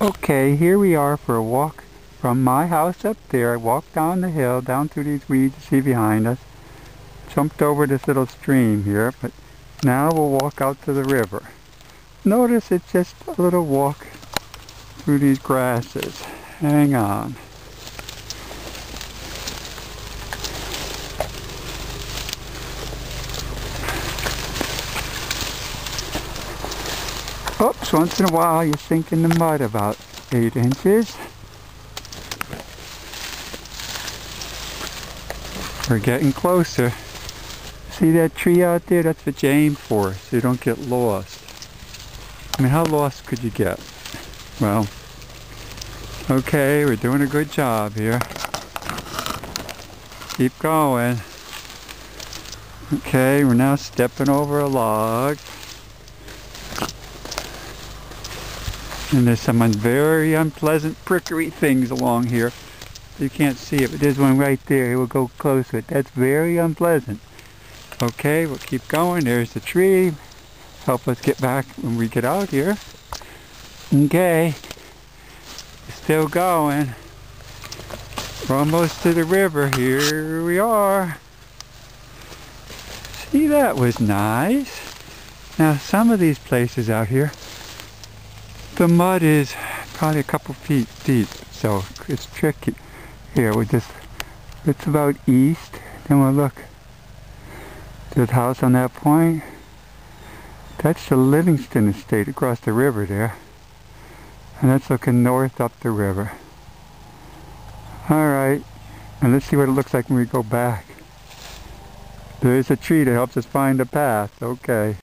Okay, here we are for a walk from my house up there. I walked down the hill, down through these weeds you see behind us. Jumped over this little stream here, but now we'll walk out to the river. Notice it's just a little walk through these grasses. Hang on. Oops, once in a while you sink in the mud about eight inches. We're getting closer. See that tree out there? That's the Jane Forest, so you don't get lost. I mean, how lost could you get? Well, okay, we're doing a good job here. Keep going. Okay, we're now stepping over a log. And there's some very unpleasant prickery things along here. You can't see it, but there's one right there. We'll go close to it. That's very unpleasant. Okay, we'll keep going. There's the tree. Help us get back when we get out here. Okay. Still going. We're almost to the river. Here we are. See, that was nice. Now, some of these places out here, the mud is probably a couple feet deep, so it's tricky. Here, we just, it's about east, then we'll look. There's a house on that point. That's the Livingston Estate across the river there. And that's looking north up the river. Alright, and let's see what it looks like when we go back. There's a tree that helps us find the path, okay.